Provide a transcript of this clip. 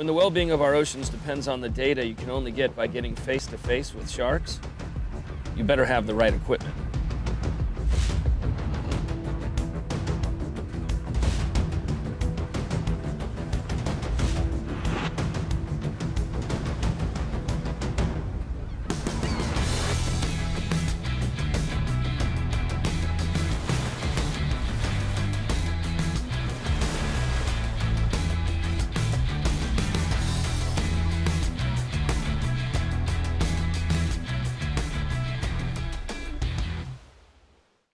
When the well-being of our oceans depends on the data you can only get by getting face to face with sharks, you better have the right equipment.